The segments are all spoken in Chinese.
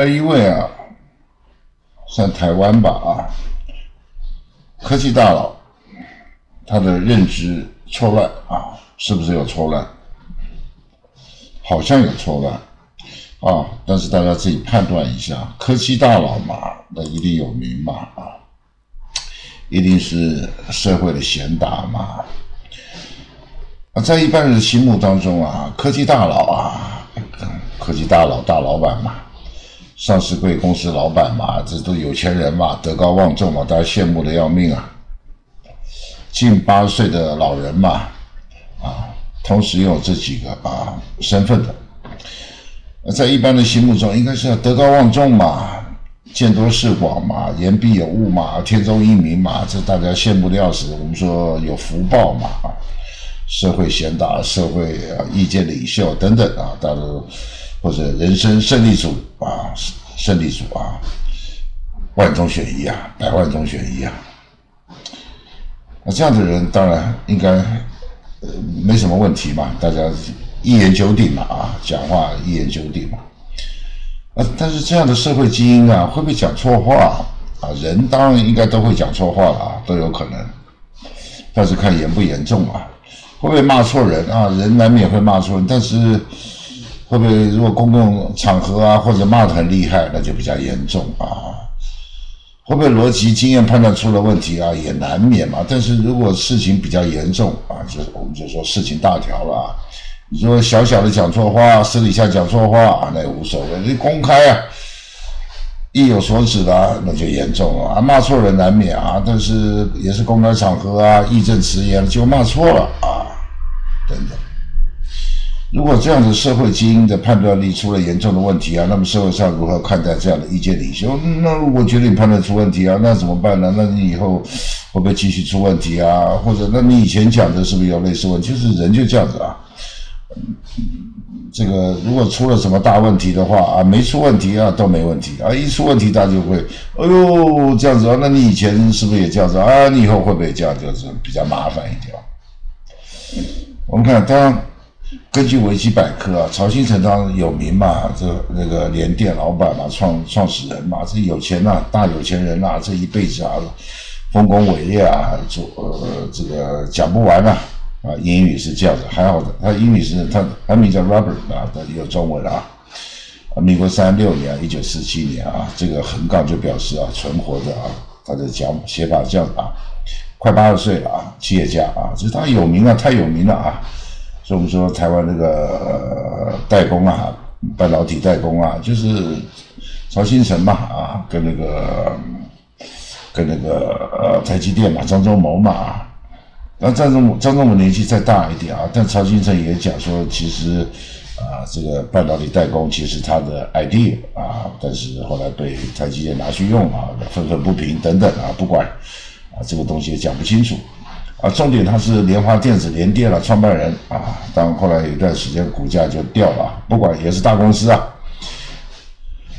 还有一位啊，算台湾吧啊，科技大佬，他的认知错乱啊，是不是有错乱？好像有错乱啊，但是大家自己判断一下，科技大佬嘛，那一定有名嘛啊，一定是社会的贤达嘛。啊，在一般人心目当中啊，科技大佬啊，科技大佬、大老板嘛，上市贵公司老板嘛，这都有钱人嘛，德高望重嘛，大家羡慕的要命啊。近八十岁的老人嘛，啊，同时拥有这几个啊身份的，在一般的心目中，应该是要德高望重嘛，见多识广嘛，言必有物嘛，天中英明嘛，这大家羡慕的要死。我们说有福报嘛，啊。社会贤达、社会啊意见领袖等等啊，大都或者人生胜利组啊，胜利组啊，万中选一啊，百万中选一啊。那这样的人当然应该呃没什么问题嘛，大家一言九鼎嘛啊，讲话一言九鼎嘛。啊，但是这样的社会基因啊，会不会讲错话啊？人当然应该都会讲错话了啊，都有可能，但是看严不严重啊。会不会骂错人啊？人难免会骂错人，但是会不会如果公共场合啊，或者骂得很厉害，那就比较严重啊？会不会逻辑经验判断出了问题啊？也难免嘛。但是如果事情比较严重啊，就我们就说事情大条了。你说小小的讲错话，私底下讲错话，那也无所谓。你公开啊，意有所指的，那就严重了啊。骂错人难免啊，但是也是公开场合啊，义正辞严就骂错了啊。等等，如果这样子社会基因的判断力出了严重的问题啊，那么社会上如何看待这样的意见领袖？那如果觉得你判断出问题啊，那怎么办呢？那你以后会不会继续出问题啊？或者，那你以前讲的是不是有类似问题？就是人就这样子啊。这个如果出了什么大问题的话啊，没出问题啊都没问题啊，一出问题大家就会，哎呦这样子啊，那你以前是不是也这样子啊？你以后会不会这样？就是比较麻烦一点。我们看，当根据维基百科啊，曹新成当然有名嘛，这那个联电老板嘛，创创始人嘛，这有钱呐，大有钱人呐，这一辈子啊，丰功伟业啊，做呃这个讲不完啊，啊，英语是这样子，还好的，他英语是他他名叫 Robert 啊，他有中文啊，啊，民国三六年，一九四七年啊，这个横杠就表示啊，存活着啊，他的讲写法这样啊。快八十岁了啊，企业家啊，就是他有名啊，太有名了啊。所以我们说台湾那个代工啊，半导体代工啊，就是曹新成嘛啊，跟那个跟那个呃台积电嘛，张忠谋嘛啊。那张忠张忠谋年纪再大一点啊，但曹新成也讲说，其实啊，这个半导体代工其实他的 idea 啊，但是后来被台积电拿去用啊，愤愤不平等等啊，不管。啊，这个东西也讲不清楚，啊，重点他是联华电子联电了创办人啊，但后来有一段时间股价就掉了，不管也是大公司啊，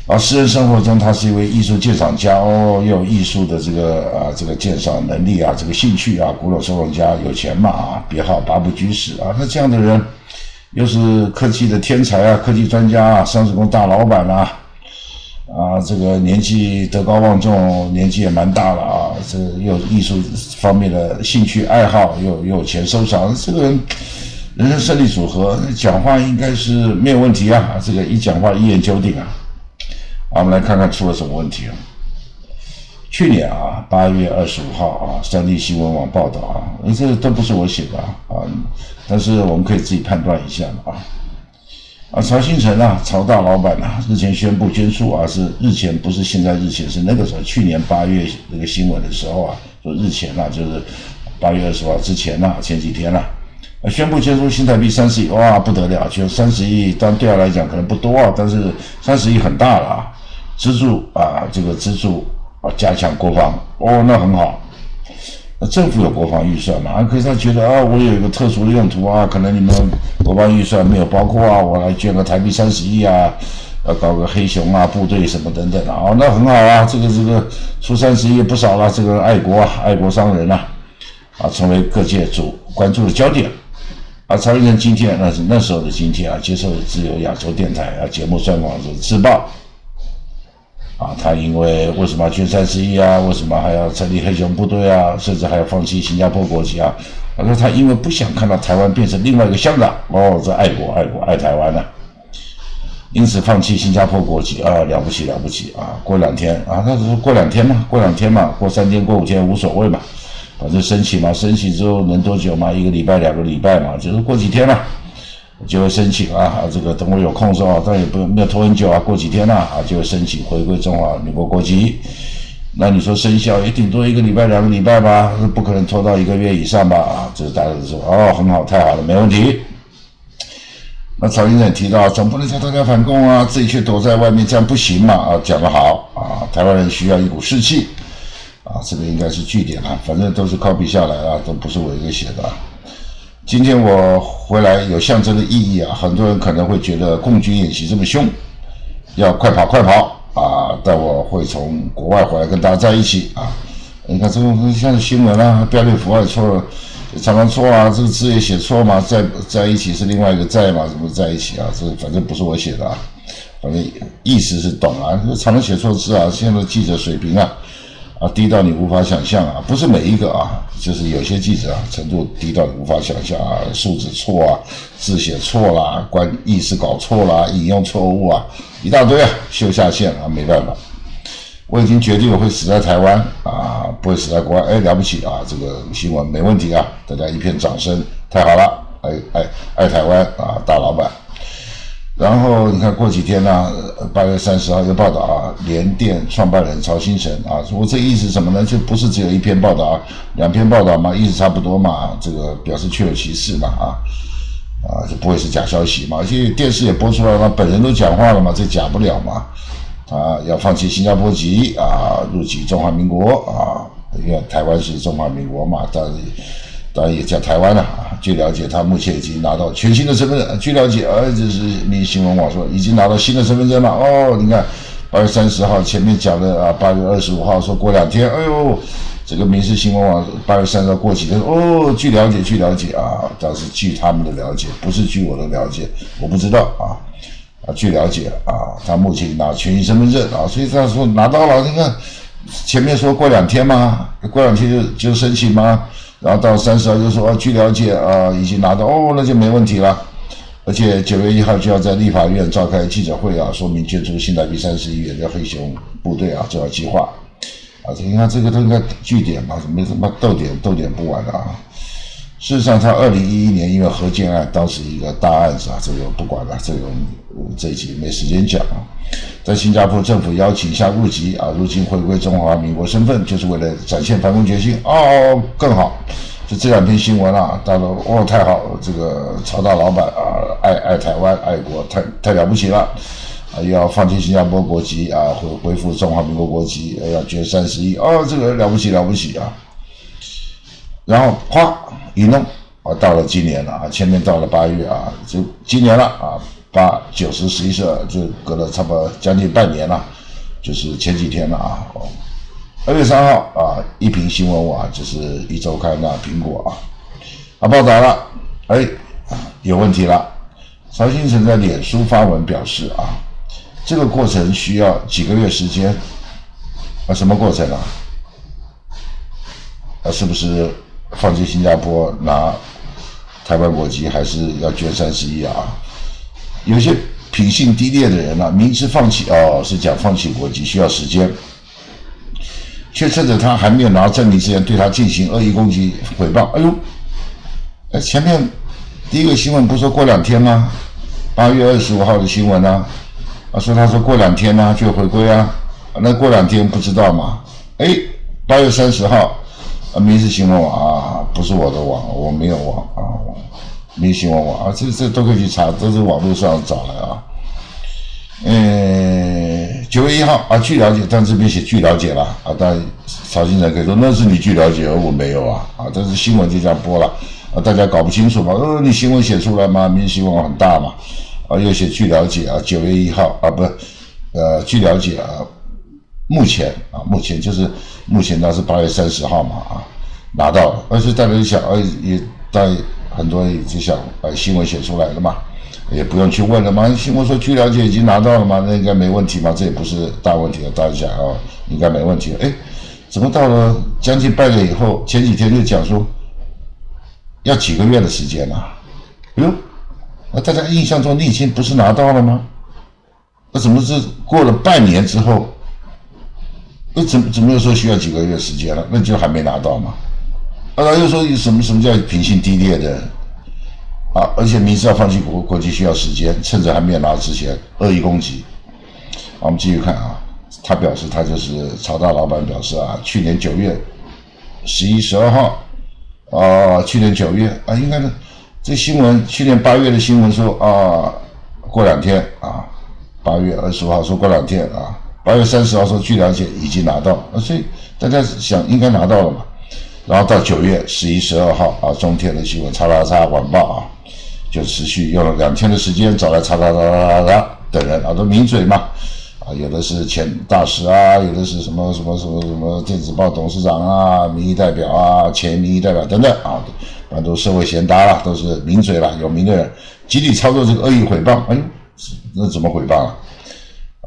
啊，私人生活中他是一位艺术鉴赏家哦，又有艺术的这个啊这个鉴赏能力啊，这个兴趣啊，古董收藏家，有钱嘛啊，别号八部居士啊，那这样的人又是科技的天才啊，科技专家啊，上市公司大老板啊。啊，这个年纪德高望重，年纪也蛮大了啊。这又艺术方面的兴趣爱好，又又有钱收藏，这个人人生胜利组合，讲话应该是没有问题啊。这个一讲话一言九鼎啊。啊，我们来看看出了什么问题啊？去年啊，八月二十五号啊，三立新闻网报道啊，这都不是我写的啊，啊，但是我们可以自己判断一下啊。啊，曹新成啊，曹大老板啊，日前宣布捐出啊，是日前不是现在日前，是那个时候去年八月那个新闻的时候啊，说日前啊，就是八月二十号之前呐，前几天呐，宣布捐出新台币三十亿，哇，不得了，就三十亿，但对他来讲可能不多啊，但是三十亿很大了啊，资助啊，这个资助啊，加强国防，哦，那很好。那政府有国防预算嘛？可是他觉得啊，我有一个特殊的用途啊，可能你们国防预算没有包括啊，我来捐个台币三十亿啊，要搞个黑熊啊部队什么等等啊，那很好啊，这个这个出三十亿不少了，这个爱国啊，爱国商人呐，啊，成为各界主关注的焦点。啊，曹先生今天那是那时候的今天啊，接受自由亚洲电台啊节目专访时自曝，啊，他因为为什么要捐三十亿啊？为什么还要成立黑熊部队啊？甚至还要放弃新加坡国籍啊？他说他因为不想看到台湾变成另外一个香港哦，这爱国爱国爱台湾呐，因此放弃新加坡国籍啊，了不起了不起啊！过两天啊，他说过两天嘛，过两天嘛，过三天过五天无所谓嘛，反正申请嘛，申请之后能多久嘛？一个礼拜两个礼拜嘛，就是过几天了。就会申请啊，这个等我有空的时候，但也不没有拖很久啊，过几天了啊，就会申请回归中华民国国籍。那你说生效也顶多一个礼拜、两个礼拜吧，不可能拖到一个月以上吧？啊，这是大家都说哦，很好，太好了，没问题。那曹先生提到，总不能叫大家反共啊，自己却躲在外面，这样不行嘛？啊，讲得好啊，台湾人需要一股士气啊，这个应该是据点啊，反正都是 copy 下来啊，都不是我一个写的。今天我回来有象征的意义啊，很多人可能会觉得共军演习这么凶，要快跑快跑啊！但我会从国外回来跟大家在一起啊。你看这种像新闻啊，标点符号错了，常常错啊，这个字也写错嘛，在在一起是另外一个在嘛，怎么在一起啊？这反正不是我写的啊，反正意思是懂啊，常常写错字啊，现在记者水平啊。啊，低到你无法想象啊！不是每一个啊，就是有些记者啊，程度低到你无法想象啊，数字错啊，字写错啦，关意思搞错啦，引用错误啊，一大堆啊，秀下限啊，没办法，我已经决定我会死在台湾啊，不会死在国外。哎，了不起啊，这个新闻没问题啊，大家一片掌声，太好了，爱爱爱台湾啊，大老板。然后你看过几天呢？八月三十号又报道啊，联电创办人曹新成啊，我这意思什么呢？就不是只有一篇报道啊，两篇报道嘛，意思差不多嘛，这个表示确有其事嘛啊啊，就不会是假消息嘛？而且电视也播出来了，本人都讲话了嘛，这假不了嘛。啊，要放弃新加坡籍啊，入籍中华民国啊，因为台湾是中华民国嘛，但是。当然也叫台湾了啊。据了解，他目前已经拿到全新的身份证。据了解，呃，这是民新闻网说已经拿到新的身份证了。哦，你看，八月三十号前面讲的啊，八月二十五号说过两天。哎呦，这个民事新闻网八月三十号过几天。哦，据了解，据了解啊，但是据他们的了解，不是据我的了解，我不知道啊。啊，据了解啊，他目前拿全新身份证啊，所以他说拿到了。你看前面说过两天吗？过两天就就申请吗？然后到三十号就说，据了解啊，已经拿到哦，那就没问题了。而且九月一号就要在立法院召开记者会啊，说明捐出新台币三十亿元的黑熊部队啊，就要计划啊。你看这个都应该据点嘛，没什么逗点，逗点不完的啊。事实上，他二零一一年因为核建案，当时一个大案子啊，这个不管了，这个我们这一集没时间讲啊。在新加坡政府邀请下入籍啊，入境回归中华民国身份，就是为了展现反攻决心哦，更好。就这两篇新闻啊，大家哦太好，这个曹大老板啊，爱爱台湾爱国，太太了不起了啊，要放弃新加坡国籍啊，恢恢复中华民国国籍，要捐三十亿哦，这个了不起了不起啊。然后哗一弄啊，到了今年了啊，前面到了八月啊，就今年了啊，八九十十一十二，就隔了差不多将近半年了，就是前几天了啊。二月三号啊，一瓶新闻网就是一周刊的苹果啊，啊报道了，哎有问题了。曹新成在脸书发文表示啊，这个过程需要几个月时间啊，什么过程啊？啊是不是？放弃新加坡拿台湾国籍，还是要捐三十亿啊？有些品性低劣的人呢，明知放弃哦，是讲放弃国籍需要时间，却趁着他还没有拿到证明之前，对他进行恶意攻击、诽谤。哎呦，哎，前面第一个新闻不是说过两天吗？八月二十五号的新闻呢？啊，说他说过两天呢就回归啊，那过两天不知道吗？哎，八月三十号。啊，民事新闻网啊，不是我的网，我没有网啊。民事新闻网啊，这这都可以去查，都是网络上找来啊。嗯，九月一号啊，据了解，但这边写据了解了啊，但曹先生可以说那是你据了解，而我没有啊啊，但是新闻就这样播了啊，大家搞不清楚嘛。呃，你新闻写出来吗？民事新闻网很大嘛啊，又写据了解啊，九月一号啊，不，呃，据了解啊。目前啊，目前就是目前，那是八月三十号嘛啊，拿到了，而且大家想，呃，也大很多人就想，呃，新闻写出来了嘛，也不用去问了嘛。新闻说据了解已经拿到了嘛，那应该没问题嘛，这也不是大问题了，大家想啊，应该没问题。哎，怎么到了将近半年以后，前几天就讲说要几个月的时间了？哟，那大家印象中你已经不是拿到了吗？那怎么是过了半年之后？那怎怎么又说需要几个月时间了？那就还没拿到嘛？啊，又说什么什么叫品性低劣的？啊，而且明知道放弃国国际需要时间，趁着还没有拿之前恶意攻击。我们继续看啊，他表示他就是曹大老板表示啊，去年九月十一、十二号啊，去年九月啊，应该是这新闻，去年八月的新闻说啊，过两天啊，八月二十五号说过两天啊。八月三十号说，据了解已经拿到，啊，所以大家想应该拿到了嘛。然后到九月十一、十二号啊，中天的新闻，叉叉叉晚报啊，就持续用了两天的时间找来叉叉叉叉叉等人啊，都名嘴嘛，啊，有的是前大使啊，有的是什么什么什么什么电子报董事长啊，民意代表啊，前民意代表等等啊，反正都社会贤达了，都是名嘴了，有名的人，集体操作这个恶意诽谤，哎呦，那怎么诽谤啊？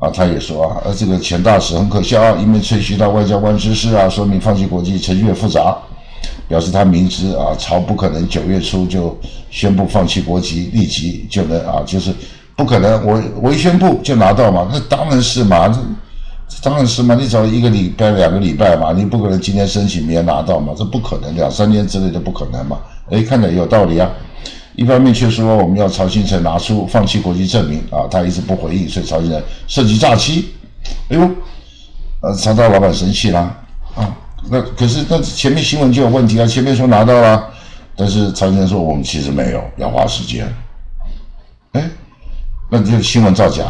啊，他也说啊，呃，这个钱大使很可笑啊，一面吹嘘他外交官知识啊，说明放弃国际程序复杂，表示他明知啊，朝不可能九月初就宣布放弃国籍，立即就能啊，就是不可能，我我一宣布就拿到嘛，那当然是嘛，这当然是嘛，你找一个礼拜、两个礼拜嘛，你不可能今天申请明天拿到嘛，这不可能，两三年之内都不可能嘛，哎，看着有道理啊。一方面却说我们要曹新成拿出放弃国际证明啊，他一直不回应，所以曹新成涉及诈欺。哎呦，呃，曹大老板生气了啊。那可是那前面新闻就有问题啊，前面说拿到了，但是曹新成说我们其实没有，要花时间。哎，那就新闻造假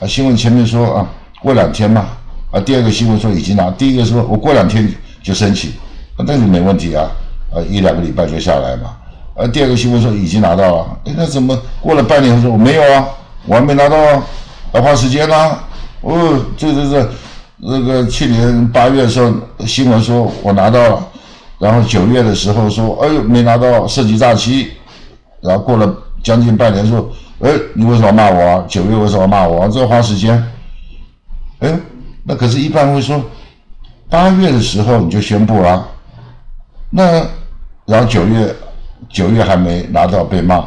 啊。新闻前面说啊过两天嘛啊，第二个新闻说已经拿，第一个说我过两天就申请，那就没问题啊，啊一两个礼拜就下来嘛。呃，第二个新闻说已经拿到了，哎，那怎么过了半年说我没有啊？我还没拿到啊，要花时间啦。哦，这这这，那个去年八月的时候新闻说我拿到了，然后九月的时候说，哎呦没拿到，涉及诈欺，然后过了将近半年说，哎，你为什么骂我啊？九月为什么骂我？这花时间。哎，那可是一般会说，八月的时候你就宣布了，那然后九月。九月还没拿到被骂，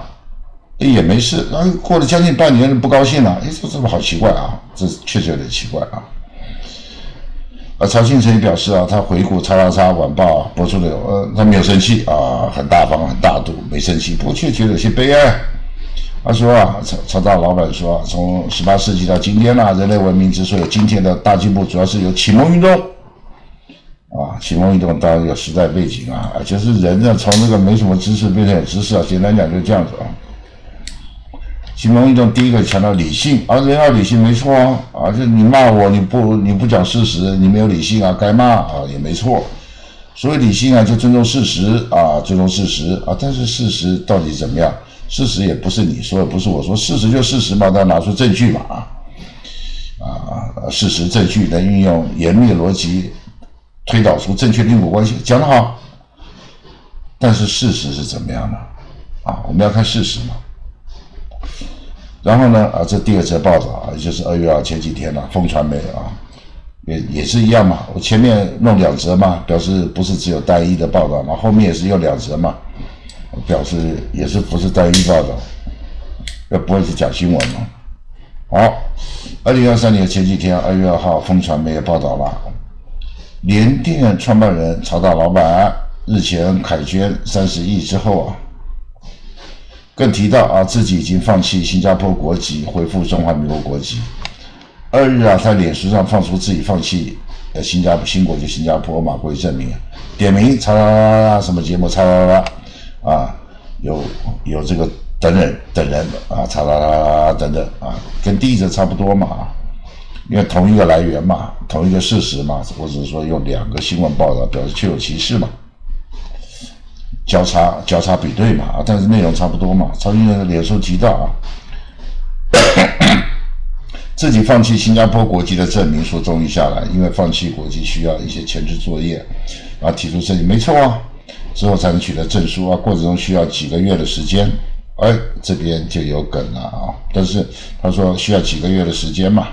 也没事。然后过了将近半年不高兴了，哎，这这么好奇怪啊？这确实有点奇怪啊。啊，曹庆成也表示啊，他回顾《叉叉叉晚报》播出的，呃，他没有生气啊，很大方很大度，没生气，不过却觉得有些悲哀。他说啊，曹曹大老板说，从十八世纪到今天呢，人类文明之所以今天的大进步，主要是由启蒙运动。啊，启蒙运动当然有时代背景啊，就是人呢从那个没什么知识变成有知识啊，简单讲就这样子啊。启蒙运动第一个强调理性，啊，人要理性没错啊，啊，就你骂我你不你不讲事实，你没有理性啊，该骂啊也没错。所谓理性啊，就尊重事实啊，尊重事实啊，但是事实到底怎么样？事实也不是你说的，不是我说，事实就事实嘛，那拿出证据嘛啊，啊，事实证据能运用严密逻辑。推导出正确的因果关系，讲得好，但是事实是怎么样的啊？我们要看事实嘛。然后呢，啊，这第二则报道啊，就是二月二前几天了，风传媒啊，也也是一样嘛。我前面弄两则嘛，表示不是只有单一的报道嘛，后面也是用两则嘛，表示也是不是单一报道，要不会是假新闻嘛？好，二零二三年前几天，二月二号，风传媒也报道了。联电创办人曹大老板日前凯捐三十亿之后啊，更提到啊自己已经放弃新加坡国籍，恢复中华民国国籍。二日啊，在脸书上放出自己放弃呃新加坡新国籍新加坡嘛，国证明，点名叉叉叉什么节目叉叉叉啊，有有这个等等等人啊叉叉叉等等啊，跟第一则差不多嘛。因为同一个来源嘛，同一个事实嘛，或者是说用两个新闻报道表示确有其事嘛，交叉交叉比对嘛，啊，但是内容差不多嘛。曹新的脸书提到啊，自己放弃新加坡国籍的证明书终于下来，因为放弃国籍需要一些前置作业，啊，提出申请没错啊，之后才能取得证书啊，过程中需要几个月的时间哎，这边就有梗了啊！但是他说需要几个月的时间嘛，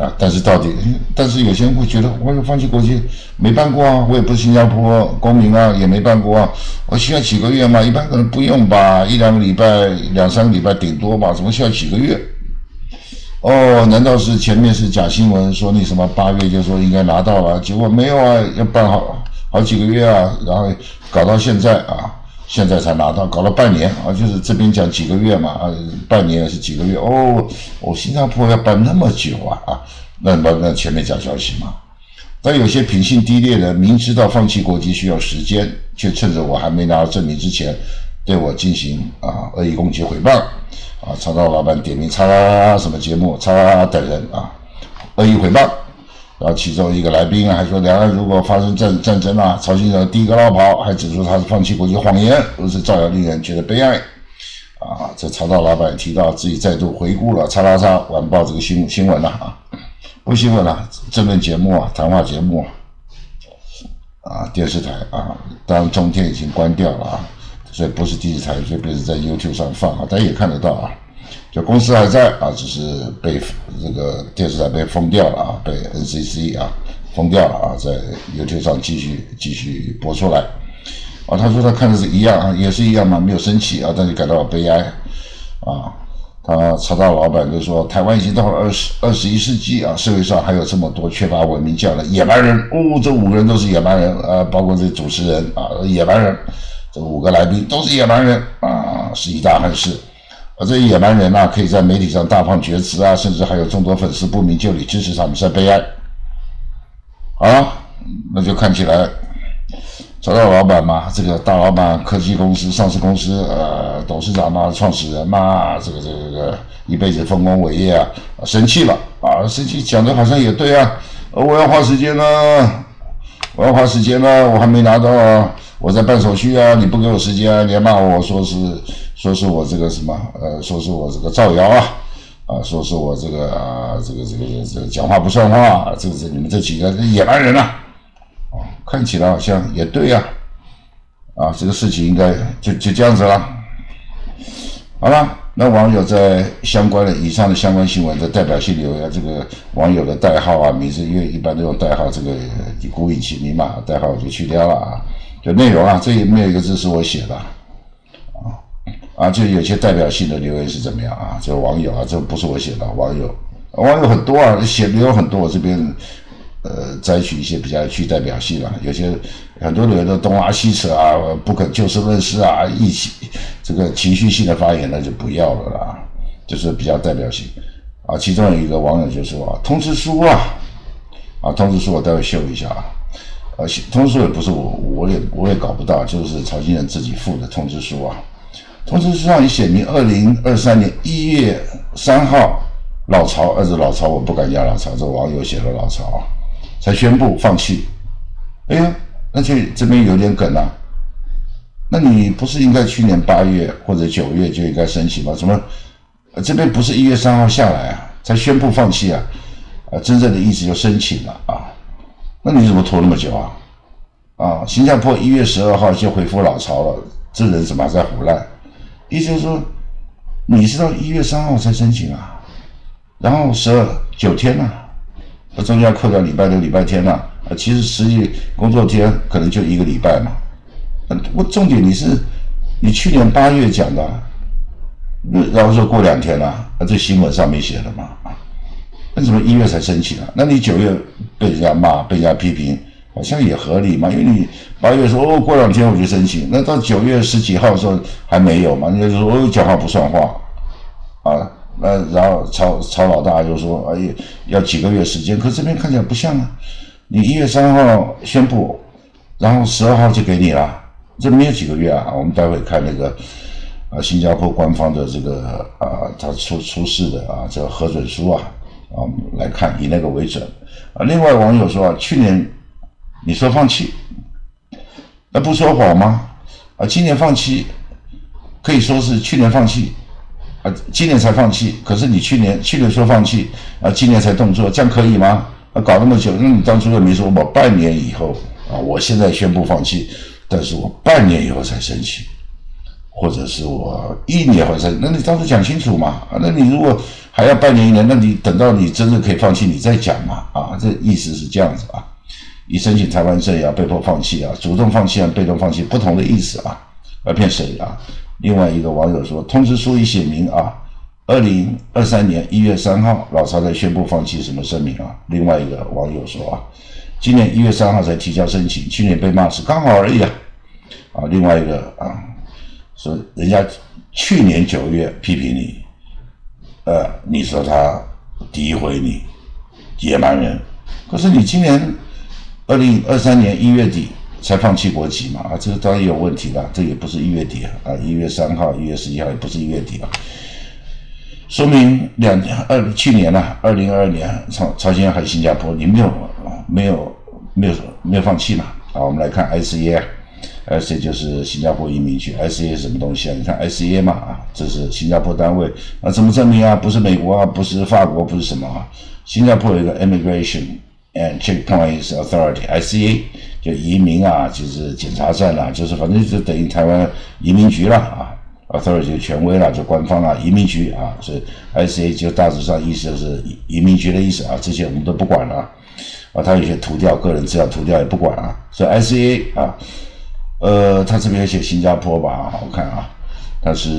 啊，但是到底，但是有些人会觉得，我放弃国籍没办过啊，我也不是新加坡公民啊，也没办过啊，我需要几个月嘛？一般可能不用吧，一两个礼拜、两三个礼拜顶多吧，怎么需要几个月？哦，难道是前面是假新闻说你什么八月就说应该拿到了，结果没有啊，要办好好几个月啊，然后搞到现在啊。现在才拿到，搞了半年啊，就是这边讲几个月嘛，啊，半年还是几个月哦，我新加坡要办那么久啊啊，那那那前面假消息嘛。但有些品性低劣的，明知道放弃国籍需要时间，却趁着我还没拿到证明之前，对我进行啊恶意攻击诽谤啊，查到老板点名叉什么节目叉等人啊，恶意诽谤。然后其中一个来宾啊，还说两岸如果发生战战争啊，曹先生第一个落跑，还指出他是放弃国际谎言，都是造谣，令人觉得悲哀。啊，这曹道老板提到自己再度回顾了《叉叉叉晚报》这个新新闻了啊，不新闻了，政论节目啊，谈话节目啊，电视台啊，当然中天已经关掉了啊，所以不是电视台，所以变成在 YouTube 上放啊，大家也看得到啊。就公司还在啊，只是被这个电视台被封掉了啊，被 NCC 啊封掉了啊，在 YouTube 上继续继续播出来啊。他说他看的是一样啊，也是一样嘛，没有生气啊，但是感到悲哀啊。他查到老板就说，台湾已经到了二十二十一世纪啊，社会上还有这么多缺乏文明教的野蛮人哦，这五个人都是野蛮人啊，包括这主持人啊，野蛮人，这五个来宾都是野蛮人啊，是一大憾事。这些野蛮人呐，可以在媒体上大放厥词啊，甚至还有众多粉丝不明就里支持他们，在悲哀。啊，那就看起来，找到老板嘛，这个大老板，科技公司、上市公司，呃，董事长嘛，创始人嘛，这个这个这个一辈子丰功伟业啊，生气了啊，生气讲的好像也对啊，我要花时间呢，我要花时间呢，我还没拿到，啊，我在办手续啊，你不给我时间，你还骂我说是。说是我这个什么，呃，说是我这个造谣啊，啊，说是我这个啊，这个这个这个讲话不算话，这个这你们这几个野蛮人呐，啊，看起来好像也对呀，啊，这个事情应该就就这样子了。好了，那网友在相关的以上的相关新闻的代表性留言，这个网友的代号啊，名字，因为一般都用代号，这个故意起名嘛，代号我就去掉了啊。就内容啊，这里没有一个字是我写的。啊，就有些代表性的留言是怎么样啊？就网友啊，这不是我写的，网友，网友很多啊，写留言很多，我这边呃摘取一些比较具代表性啊。有些很多留言都东拉西扯啊，不肯就事论事啊，一起这个情绪性的发言那就不要了啦，就是比较代表性啊。其中有一个网友就说啊，通知书啊，啊，通知书我待会秀一下啊，啊，通知书也不是我，我也我也搞不到，就是曹新人自己附的通知书啊。通知书上也写明，二零二三年一月三号，老曹，儿子老曹，我不敢讲老曹，这网友写的老曹啊，才宣布放弃。哎呀，那就这边有点梗啊。那你不是应该去年八月或者九月就应该申请吗？怎么这边不是一月三号下来啊，才宣布放弃啊？啊，真正的意思就申请了啊？那你怎么拖那么久啊？啊，新加坡一月十二号就回复老曹了，这人怎么还在胡乱？意思说，你是到一月三号才申请啊，然后十二九天呐，那中间要扣掉礼拜六、礼拜天呐，啊，其实实际工作天可能就一个礼拜嘛。我重点你是，你去年八月讲的，然后说过两天了，啊，这新闻上面写的嘛，那怎么一月才申请啊？那你九月被人家骂、被人家批评？好像也合理嘛，因为你八月说哦，过两天我就申请，那到九月十几号的时候还没有嘛，人家就说哦，讲话不算话啊，那然后曹曹老大就说哎呀，要几个月时间，可这边看起来不像啊，你一月三号宣布，然后十二号就给你了，这没有几个月啊，我们待会看那个啊，新加坡官方的这个啊，他出出示的啊，这个核准书啊，啊，来看以那个为准啊，另外网友说啊，去年。你说放弃，那不说谎吗？啊，今年放弃，可以说是去年放弃，啊，今年才放弃。可是你去年去年说放弃，啊，今年才动作，这样可以吗？啊，搞那么久，那你当初又没说我半年以后啊，我现在宣布放弃，但是我半年以后才申请，或者是我一年后才那你当时讲清楚嘛？啊，那你如果还要半年一年，那你等到你真的可以放弃，你再讲嘛？啊，这意思是这样子啊。你申请台湾证也要被迫放弃啊，主动放弃啊，被动放弃不同的意思啊。要骗谁啊？另外一个网友说，通知书已写明啊，二零二三年一月三号，老曹才宣布放弃什么声明啊？另外一个网友说啊，今年一月三号才提交申请，去年被骂是刚好而已啊。啊，另外一个啊，说人家去年九月批评你，呃，你说他诋毁你野蛮人，可是你今年二零二三年一月底。才放弃国籍嘛？啊，这个当然有问题了。这也不是一月底啊，啊，一月三号、一月十一号也不是一月底啊。说明两二去年呢，二零二二年朝朝鲜还有新加坡，你没有没有没有没有放弃嘛？啊，我们来看 S A S A 就是新加坡移民局，S A 什么东西啊？你看 S A 嘛，啊，这是新加坡单位，啊，怎么证明啊？不是美国啊，不是法国，不是什么啊？新加坡有一个 Immigration and Checkpoints Authority，ICA。就移民啊，就是检查站啦，就是反正就等于台湾移民局了啊，authority 就权威了，就官方啊，移民局啊，所以 ICA 就大致上意思就是移民局的意思啊，这些我们都不管了啊，他有些涂掉个人资料涂掉也不管啊，所以 ICA 啊，呃，他这边写新加坡吧，我看啊，但是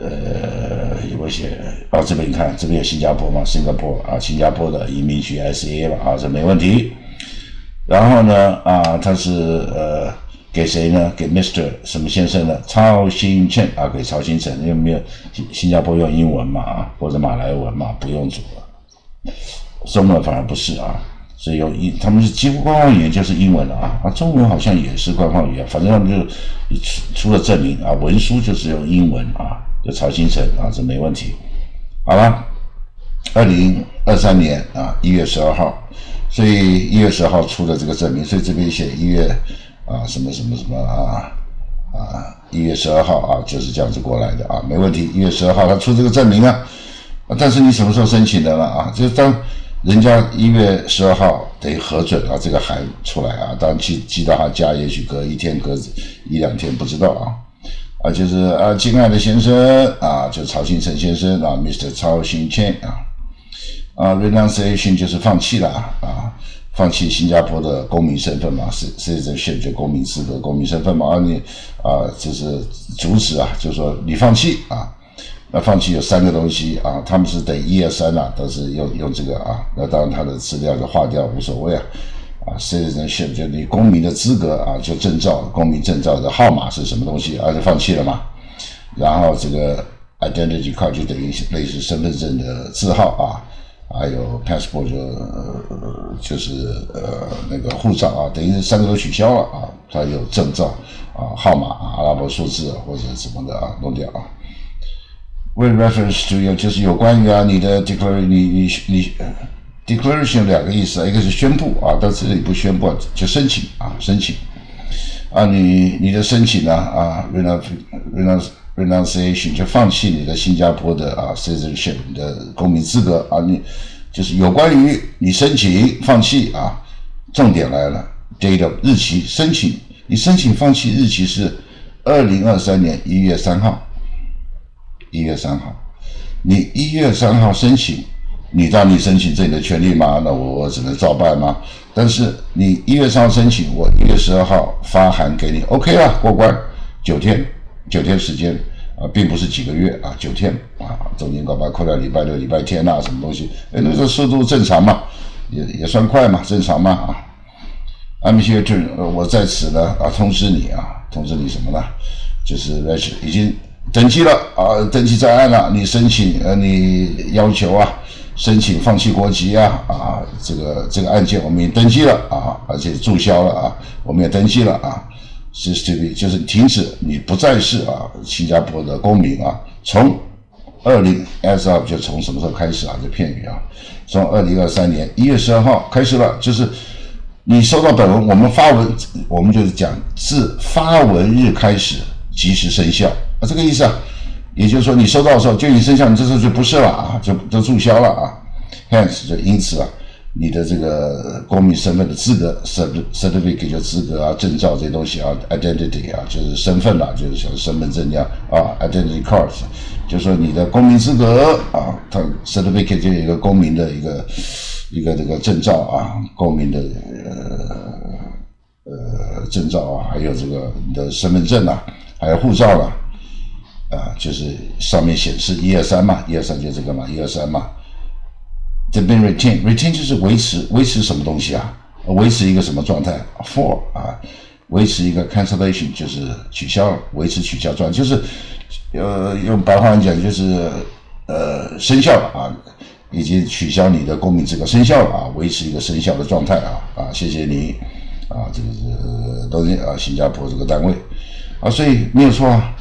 呃有没有写啊？这边你看这边有新加坡嘛，新加坡啊，新加坡的移民局 ICA 吧啊，这没问题。然后呢，啊，他是呃给谁呢？给 Mr 什么先生呢？曹新成啊，给曹新成，因为没有新新加坡用英文嘛，啊，或者马来文嘛，不用组了。中文反而不是啊，所以用英，他们是几乎官方语言就是英文了啊，啊，中文好像也是官方语言，反正他们就出出了证明啊，文书就是用英文啊，就曹新成啊，这没问题，好了，二零二三年啊一月十二号。所以一月十号出的这个证明，所以这边写一月啊什么什么什么啊啊一月十二号啊就是这样子过来的啊，没问题。一月十二号他出这个证明啊，但是你什么时候申请的了啊？就是当人家一月十二号得核准啊，这个函出来啊，当然寄寄到他家，也许隔一天、隔一两天不知道啊啊，就是啊，亲爱的先生啊，就曹新成先生啊，Mr. 曹新谦啊。啊，renunciation 就是放弃了啊，放弃新加坡的公民身份嘛，是是这选择公民资格、公民身份嘛？啊，你啊，就是阻止啊，就是说你放弃啊，那放弃有三个东西啊，他们是等一二三啊，都是用用这个啊，那当然他的资料就划掉无所谓啊，啊，citizenship 就你公民的资格啊，就证照、公民证照的号码是什么东西啊，就放弃了嘛，然后这个 identity card 就等于类似身份证的字号啊。还有 passport 就就是呃那个护照啊，等于三个都取消了啊，他有证照啊号码啊阿拉伯数字或者什么的啊弄掉啊。With reference to you 就是有关于啊你的 declaration 你你你 declaration 两个意思啊，一个是宣布啊，但这里不宣布就申请啊申请。啊你你的申请呢啊 renunciation renunciation 就放弃你的新加坡的啊 citizenship 的公民资格啊，你就是有关于你申请放弃啊，重点来了，date 日期申请。你申请放弃日期是二零二三年一月三号，一月三号，你一月三号申请，你当你申请这你的权利吗？那我我只能照办吗？但是你一月三号申请，我一月十二号发函给你，OK 了，过关九天。九天时间啊，并不是几个月啊，九天啊，中间搞把扣掉礼拜六、礼拜天呐，什么东西？哎，那个速度正常嘛，也也算快嘛，正常嘛啊。I'm here to，我在此呢啊，通知你啊，通知你什么呢？就是已经登记了啊，登记在案了。你申请呃，你要求啊，申请放弃国籍啊啊，这个这个案件我们也登记了啊，而且注销了啊，我们也登记了啊。是 to be，就是停止，你不再是啊新加坡的公民啊。从二零 as of 就从什么时候开始啊？这片语啊，从二零二三年一月十二号开始了，就是你收到本文，我们发文，我们就是讲自发文日开始即时生效啊，这个意思啊。也就是说，你收到的时候就已经生效，你这时候就不是了啊，就就注销了啊。Hence 就因此啊，你的这个公民身份的资格，certificate 就资格啊、证照这些东西啊，identity 啊，就是身份啦，就是像身份证一样啊，identity cards，就说你的公民资格啊，它 certificate 就有一个公民的一个一个这个证照啊，公民的呃呃证照啊，还有这个你的身份证啊，还有护照啦，啊，啊就是上面显示一二三嘛，一二三就这个嘛，一二三嘛。这边 retain retain 就是维持维持什么东西啊？维持一个什么状态？for 啊，维持一个 cancellation 就是取消，维持取消状，就是呃用白话文讲就是呃生效了啊，已经取消你的公民资格生效了啊，维持一个生效的状态啊啊，谢谢你啊，这个是都是啊新加坡这个单位啊，所以没有错啊。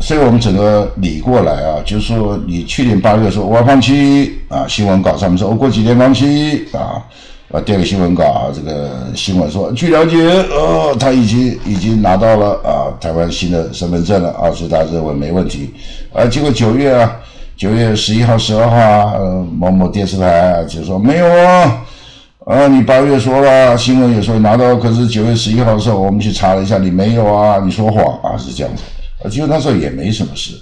所以我们整个理过来啊，就是说，你去年八月说我要放弃啊，新闻稿上面说我过几天放弃啊，啊，第二个新闻稿啊，这个新闻说据了解，呃，他已经已经拿到了啊台湾新的身份证了啊，所以他认为没问题啊。结果九月啊，九月十一号、十二号啊，呃，某某电视台就说没有啊，啊，你八月说了，新闻也说拿到，可是九月十一号的时候我们去查了一下，你没有啊，你说谎啊，是这样子。啊，结果那时候也没什么事，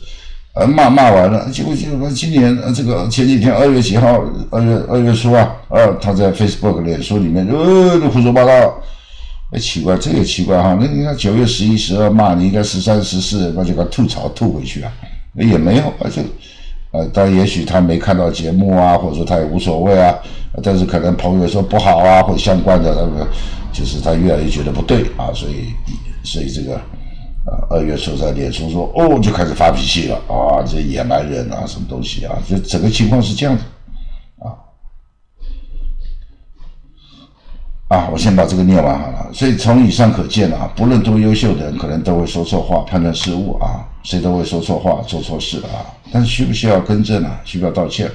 呃，骂骂完了，结果就今年这个前几天二月几号，二月二月初啊，呃，他在 Facebook 脸书里面呃胡说八道，哎，奇怪，这也奇怪哈，那你看九月十一、十二骂你，应该十三、十四，那就把吐槽吐回去啊，也没有，而且，呃，但也许他没看到节目啊，或者说他也无所谓啊，但是可能朋友说不好啊，或者相关的那个，就是他越来越觉得不对啊，所以，所以这个。啊，二月时候在脸书说，哦，就开始发脾气了啊，这野蛮人啊，什么东西啊？就整个情况是这样子，啊，啊，我先把这个念完好了。所以从以上可见啊，不论多优秀的人，可能都会说错话、判断失误啊，谁都会说错话、做错事啊。但是需不需要更正啊？需不需要道歉？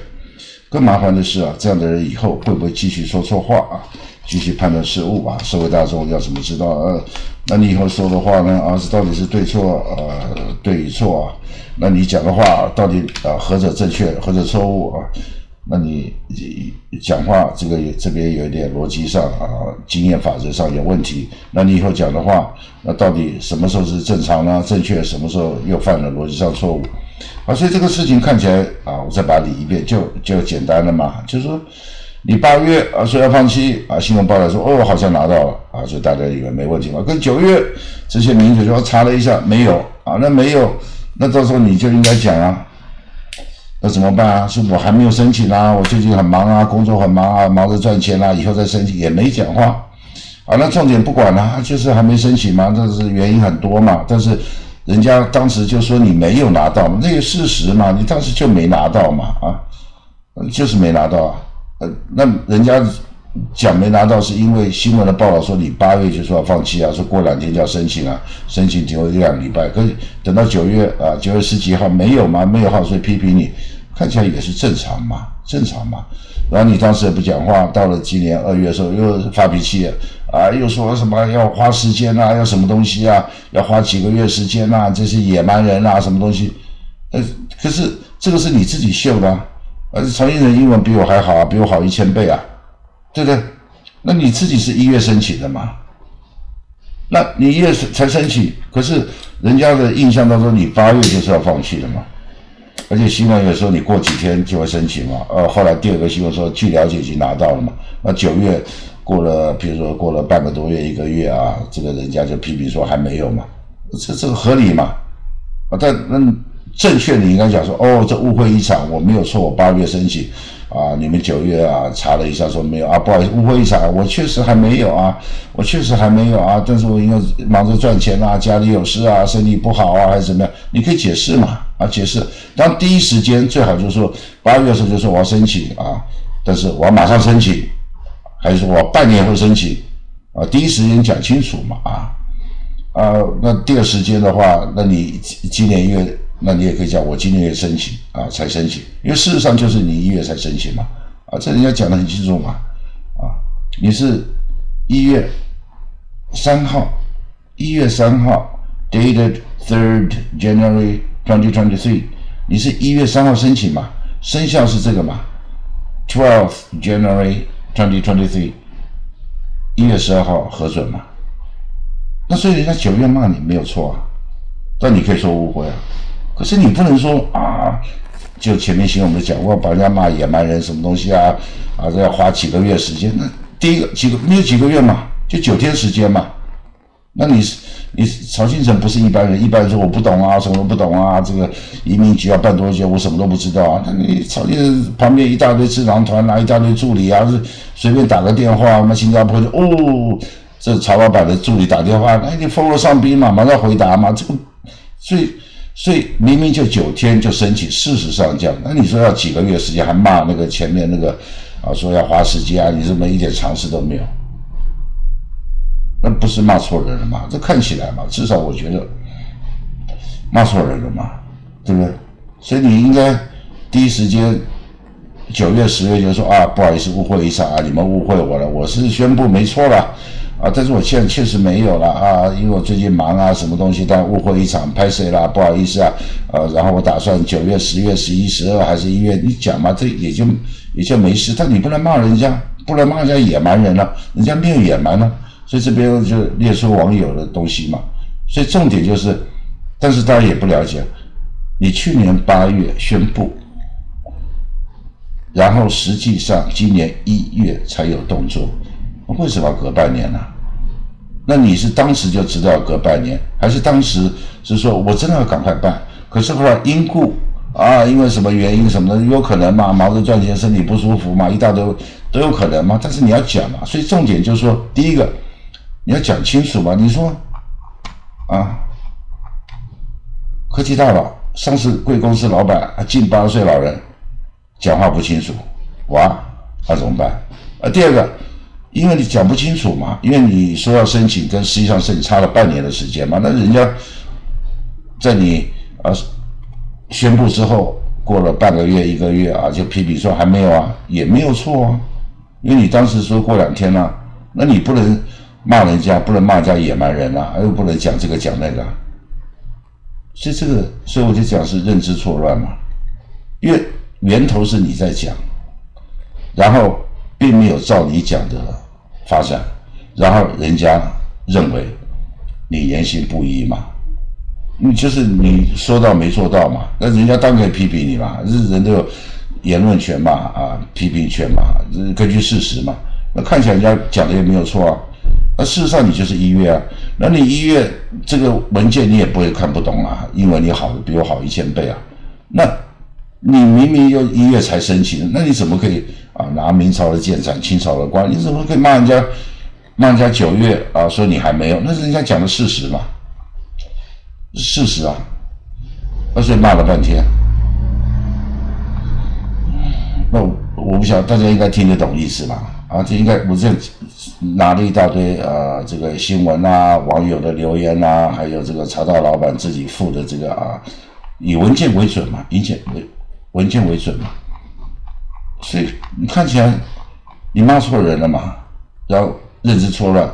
更麻烦的是啊，这样的人以后会不会继续说错话啊？继续判断失误吧？社会大众要怎么知道？呃，那你以后说的话呢？啊，是到底是对错？呃，对与错啊？那你讲的话到底啊，何者正确，何者错误啊？那你讲话这个这边有一点逻辑上啊，经验法则上有问题。那你以后讲的话，那到底什么时候是正常呢？正确？什么时候又犯了逻辑上错误？啊，所以这个事情看起来啊，我再把它理一遍，就就简单了嘛，就是说。你八月啊说要放弃啊，新闻报道说哦好像拿到了啊，所以大家以为没问题嘛。跟九月这些名嘴说查了一下没有啊，那没有，那到时候你就应该讲啊，那怎么办啊？是我还没有申请啊，我最近很忙啊，工作很忙啊，忙着赚钱啊，以后再申请也没讲话啊。那重点不管了，就是还没申请嘛，这是原因很多嘛。但是人家当时就说你没有拿到，那个事实嘛，你当时就没拿到嘛啊，就是没拿到啊。那人家讲没拿到，是因为新闻的报道说你八月就说要放弃啊，说过两天就要申请啊，申请停了一两礼拜，可是等到九月啊，九月十几号没有吗？没有号，所以批评你，看起来也是正常嘛，正常嘛。然后你当时也不讲话，到了今年二月的时候又发脾气啊，又说什么要花时间啊，要什么东西啊，要花几个月时间啊，这些野蛮人啊，什么东西？呃，可是这个是你自己秀的。而且曹英人英文比我还好啊，比我好一千倍啊，对不对？那你自己是一月申请的嘛？那你一月才申请，可是人家的印象当中你八月就是要放弃的嘛？而且新闻有时候你过几天就会申请嘛。呃，后来第二个新闻说，据了解已经拿到了嘛。那九月过了，比如说过了半个多月、一个月啊，这个人家就批评说还没有嘛，这这个合理嘛？啊，但那。正确，你应该讲说，哦，这误会一场，我没有错，我八月申请，啊，你们九月啊查了一下说没有啊，不好意思，误会一场，我确实还没有啊，我确实还没有啊，但是我因为忙着赚钱啊，家里有事啊，身体不好啊，还是怎么样？你可以解释嘛，啊，解释。当第一时间最好就是说八月的时候就说我要申请啊，但是我要马上申请，还是说我半年后申请啊？第一时间讲清楚嘛，啊啊，那第二时间的话，那你今年一月。那你也可以讲，我今年也申请啊，才申请，因为事实上就是你一月才申请嘛，啊，这人家讲的很清楚嘛，啊，你是一月三号，一月三号，dated third January twenty twenty three，你是一月三号申请嘛，生效是这个嘛，twelfth January twenty twenty three，一月十二号核准嘛？那所以人家九月骂你没有错啊，但你可以说误会啊。可是你不能说啊，就前面新闻我们讲过，把人家骂野蛮人什么东西啊啊，这要花几个月时间。那第一个几个没有几个月嘛，就九天时间嘛。那你是你曹新成不是一般人，一般人说我不懂啊，什么不懂啊，这个移民局要办多久，我什么都不知道啊。那你曹新成旁边一大堆智囊团啊，一大堆助理啊，是随便打个电话，我们新加坡就哦，这曹老板的助理打电话，那你封了上宾嘛，马上回答嘛，这个所以所以明明就九天就申请，事实上这样，那你说要几个月时间，还骂那个前面那个啊，说要花时间啊，你这么一点常识都没有。那不是骂错人了吗？这看起来嘛，至少我觉得骂错人了嘛，对不对？所以你应该第一时间九月、十月就说啊，不好意思，误会一场啊，你们误会我了，我是宣布没错了啊，但是我现在确实没有了啊，因为我最近忙啊，什么东西，但误会一场，拍谁了？不好意思啊，呃，然后我打算九月、十月、十一、十二还是一月，你讲嘛，这也就也就没事。但你不能骂人家，不能骂人家野蛮人了，人家没有野蛮呢。所以这边就列出网友的东西嘛，所以重点就是，但是大家也不了解，你去年八月宣布，然后实际上今年一月才有动作，为什么隔半年呢？那你是当时就知道隔半年，还是当时是说我真的要赶快办？可是后来因故啊，因为什么原因什么的，有可能嘛，忙着赚钱，身体不舒服嘛，一大堆都有可能嘛。但是你要讲嘛，所以重点就是说，第一个。你要讲清楚嘛？你说，啊，科技大佬、上市贵公司老板，近八十岁老人，讲话不清楚，哇，那怎么办？啊，第二个，因为你讲不清楚嘛，因为你说要申请，跟实际上是你差了半年的时间嘛，那人家在你啊宣布之后，过了半个月、一个月啊，就批评说还没有啊，也没有错啊，因为你当时说过两天了，那你不能。骂人家不能骂人家野蛮人啊，又不能讲这个讲那个，所以这个，所以我就讲是认知错乱嘛，因为源头是你在讲，然后并没有照你讲的发展，然后人家认为你言行不一嘛，你就是你说到没做到嘛，那人家当然可以批评你嘛，是人都有言论权嘛，啊，批评权嘛，根据事实嘛，那看起来人家讲的也没有错啊。那事实上你就是一月啊，那你一月这个文件你也不会看不懂啊，因为你好比我好一千倍啊。那你明明要一月才申请，那你怎么可以啊拿明朝的剑斩清朝的官？你怎么可以骂人家骂人家九月啊说你还没有？那是人家讲的事实嘛，事实啊。那所以骂了半天，那我不晓得大家应该听得懂意思吧？啊，这应该我这拿了一大堆啊，这个新闻啊，网友的留言啊，还有这个茶道老板自己附的这个啊，以文件为准嘛，文件为文件为准嘛，所以你看起来你骂错人了嘛，然后认知错乱，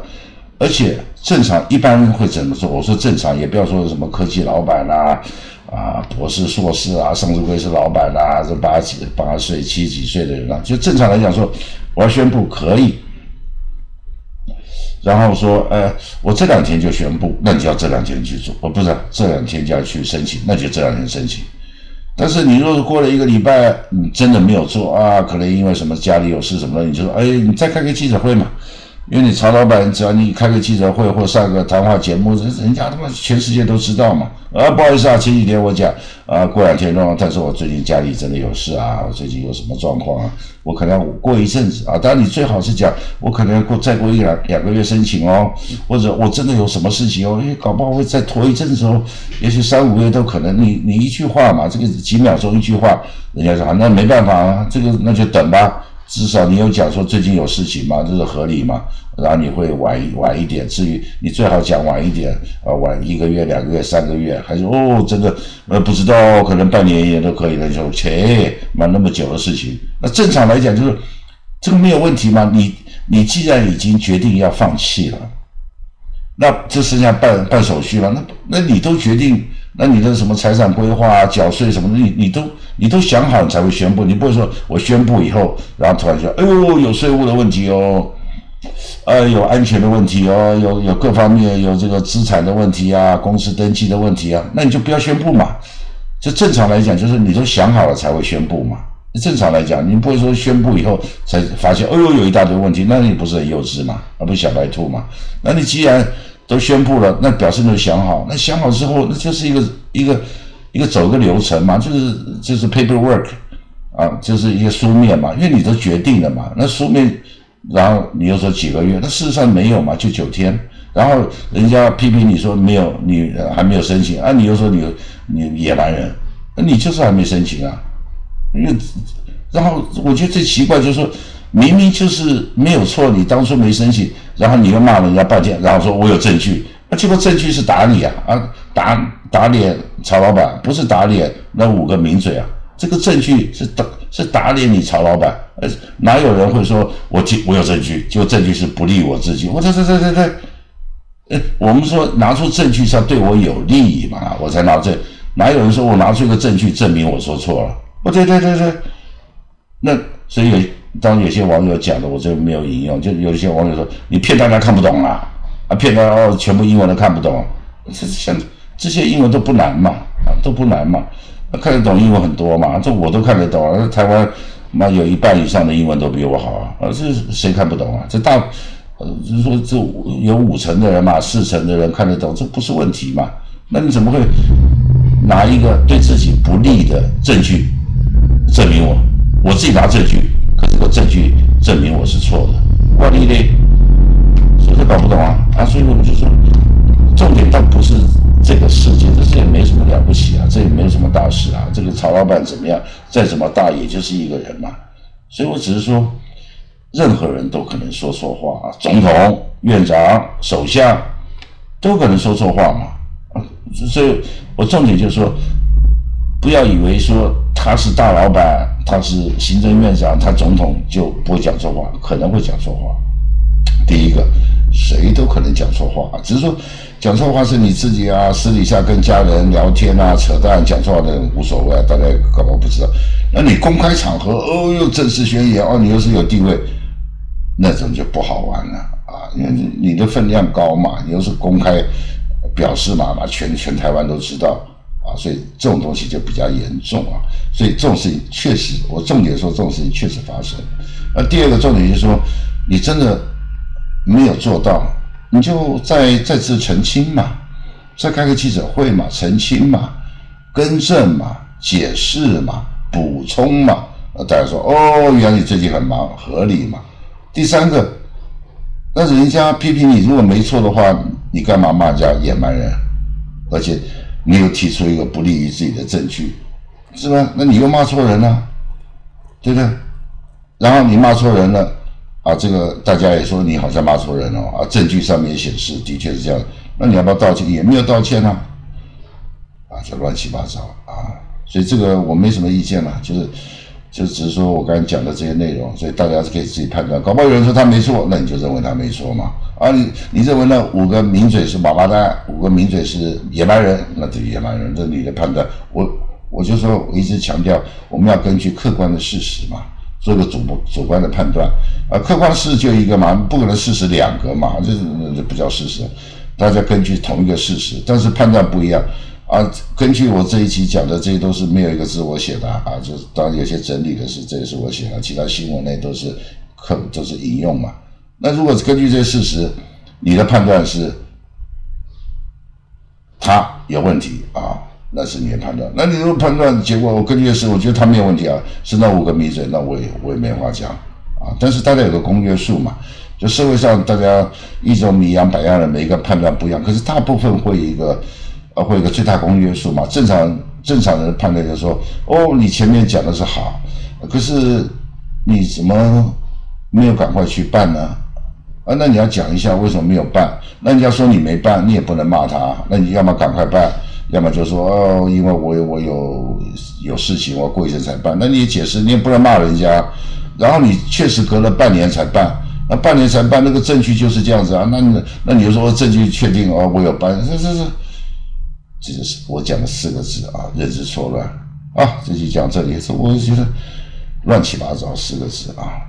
而且正常一般会怎么做？我说正常，也不要说什么科技老板啦，啊，博士、硕士啊，甚至会是老板啦，这八几八岁、七几岁的人啊，就正常来讲说。我要宣布可以，然后说，呃，我这两天就宣布，那你就要这两天去做，哦，不是这两天就要去申请，那就这两天申请。但是你若是过了一个礼拜，你真的没有做啊，可能因为什么家里有事什么的，你就说，哎，你再开个记者会嘛。因为你曹老板，只要你开个记者会或上个谈话节目，人人家他妈全世界都知道嘛。啊，不好意思啊，前几天我讲啊，过两天弄，但是我最近家里真的有事啊，我最近有什么状况啊，我可能过一阵子啊。当然你最好是讲，我可能要过再过一两两个月申请哦，或者我真的有什么事情哦，因为搞不好会再拖一阵子哦，也许三五个月都可能。你你一句话嘛，这个几秒钟一句话，人家说那没办法啊，这个那就等吧。至少你有讲说最近有事情吗？这是合理吗？然后你会晚晚一点。至于你最好讲晚一点，啊，晚一个月、两个月、三个月，还是哦，这个呃不知道，可能半年一年都可以了。就切，嘛那么久的事情，那正常来讲就是这个没有问题吗？你你既然已经决定要放弃了，那就剩下办办手续了。那那你都决定那你的什么财产规划啊、缴税什么的，你你都你都想好你才会宣布，你不会说我宣布以后，然后突然说，哎呦，有税务的问题哦，呃，有安全的问题哦，有有各方面有这个资产的问题啊，公司登记的问题啊，那你就不要宣布嘛。就正常来讲，就是你都想好了才会宣布嘛。正常来讲，你不会说宣布以后才发现，哎呦，有一大堆问题，那你不是很幼稚嘛？而不是小白兔嘛？那你既然都宣布了，那表示都想好，那想好之后，那就是一个一个一个走个流程嘛，就是就是 paperwork 啊，就是一个书面嘛，因为你都决定了嘛。那书面，然后你又说几个月，那事实上没有嘛，就九天。然后人家批评你说没有，你还没有申请啊，你又说你你野蛮人，那你就是还没申请啊。因为，然后我觉得最奇怪就是说，明明就是没有错，你当初没申请，然后你又骂人家半天，然后说我有证据，那结果证据是打你啊啊打打脸曹老板，不是打脸那五个名嘴啊，这个证据是打是打脸你曹老板，呃哪有人会说我我有证据，就证据是不利我自己，我这这这这这，呃我们说拿出证据是要对我有利益嘛，我才拿证，哪有人说我拿出一个证据证明我说错了？哦，对对对对，那所以有当有些网友讲的，我这没有引用，就有一些网友说你骗大家看不懂啊，啊骗大家哦，全部英文都看不懂，这像这些英文都不难嘛，啊都不难嘛，看得懂英文很多嘛，这我都看得懂啊，台湾妈有一半以上的英文都比我好啊，啊这谁看不懂啊？这大呃就是说这有五成的人嘛，四成的人看得懂，这不是问题嘛？那你怎么会拿一个对自己不利的证据？证明我，我自己拿证据，证据证明我是错的，万一呢？所以搞不懂啊啊！所以我们就说，重点倒不是这个事件，这也没什么了不起啊，这也没什么大事啊。这个曹老板怎么样，再怎么大，也就是一个人嘛。所以我只是说，任何人都可能说错话啊，总统、院长、首相都可能说错话嘛。所以我重点就是说。不要以为说他是大老板，他是行政院长，他总统就不会讲错话，可能会讲错话。第一个，谁都可能讲错话，只是说讲错话是你自己啊，私底下跟家人聊天啊，扯淡讲错话的人无所谓啊，大家搞不好不知道。那你公开场合，哦哟，正式宣言，哦，你又是有地位，那种就不好玩了啊，因为你的分量高嘛，你又是公开表示嘛，嘛，全全台湾都知道。啊，所以这种东西就比较严重啊，所以这种事情确实，我重点说这种事情确实发生。那第二个重点就是说，你真的没有做到，你就再再次澄清嘛，再开个记者会嘛，澄清嘛，更正嘛，解释嘛，补充嘛。呃，大家说哦，原来你最近很忙，合理嘛。第三个，那人家批评你如果没错的话，你干嘛骂人家野蛮人？而且。你又提出一个不利于自己的证据，是吧？那你又骂错人了，对不对？然后你骂错人了，啊，这个大家也说你好像骂错人了啊，证据上面显示的确是这样，那你要不要道歉？也没有道歉啊，啊，就乱七八糟啊，所以这个我没什么意见了，就是。就只是说我刚才讲的这些内容，所以大家是可以自己判断。搞不好有人说他没错，那你就认为他没错嘛？啊，你你认为那五个名嘴是王八蛋，五个名嘴是野蛮人，那就野蛮人，这你的判断。我我就说我一直强调，我们要根据客观的事实嘛，做个主主观的判断。啊，客观事实就一个嘛，不可能事实两个嘛，这这不叫事实。大家根据同一个事实，但是判断不一样。啊，根据我这一期讲的，这些都是没有一个字我写的啊，就是当然有些整理的是，这也是我写的，其他新闻类都是可都是引用嘛。那如果根据这些事实，你的判断是他有问题啊，那是你的判断。那你如果判断结果，我根据的是我觉得他没有问题啊，是那五个迷嘴，那我也我也没话讲啊。但是大家有个公约数嘛，就社会上大家一种米养百样的，每一个判断不一样，可是大部分会有一个。会有个最大公约数嘛？正常正常人判断就是说，哦，你前面讲的是好，可是你怎么没有赶快去办呢？啊，那你要讲一下为什么没有办？那人家说你没办，你也不能骂他。那你要么赶快办，要么就说哦，因为我有我有有事情，我过一阵才办。那你也解释，你也不能骂人家。然后你确实隔了半年才办，那半年才办，那个证据就是这样子啊。那那你就说证据确定哦，我有办，这这这。这就是我讲的四个字啊，认知错乱啊。这就讲这里，我觉得乱七八糟四个字啊。